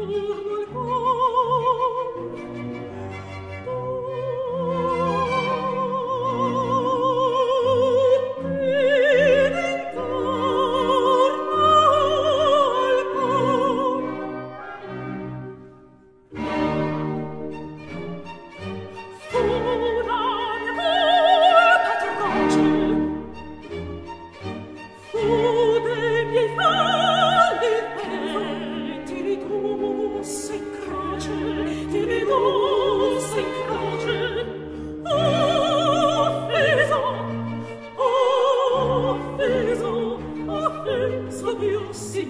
Oh.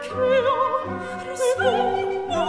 che ho risveglio